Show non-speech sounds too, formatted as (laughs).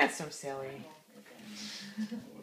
That's so silly. (laughs)